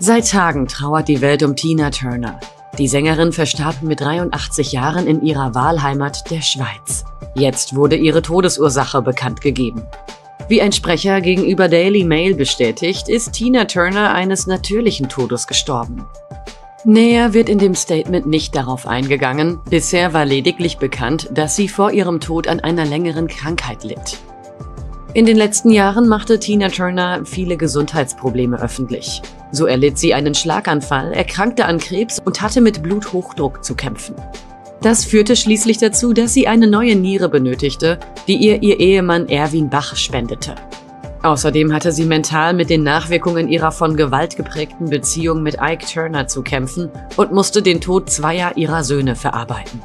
Seit Tagen trauert die Welt um Tina Turner. Die Sängerin verstarb mit 83 Jahren in ihrer Wahlheimat der Schweiz. Jetzt wurde ihre Todesursache bekannt gegeben. Wie ein Sprecher gegenüber Daily Mail bestätigt, ist Tina Turner eines natürlichen Todes gestorben. Näher wird in dem Statement nicht darauf eingegangen, bisher war lediglich bekannt, dass sie vor ihrem Tod an einer längeren Krankheit litt. In den letzten Jahren machte Tina Turner viele Gesundheitsprobleme öffentlich. So erlitt sie einen Schlaganfall, erkrankte an Krebs und hatte mit Bluthochdruck zu kämpfen. Das führte schließlich dazu, dass sie eine neue Niere benötigte, die ihr ihr Ehemann Erwin Bach spendete. Außerdem hatte sie mental mit den Nachwirkungen ihrer von Gewalt geprägten Beziehung mit Ike Turner zu kämpfen und musste den Tod zweier ihrer Söhne verarbeiten.